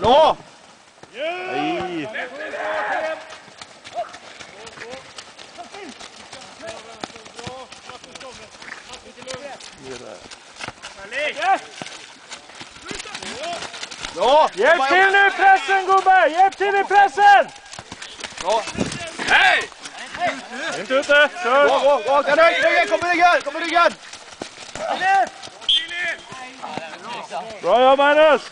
Bra! Nej. Bra! Hjälp till nu pressen gubbar! Hjälp till i pressen! Bra! Hej! Inte ute, kör! Bra, bra, bra! Kan ryggen, kom med ryggen, kom med ryggen! Bra jobbat Magnus!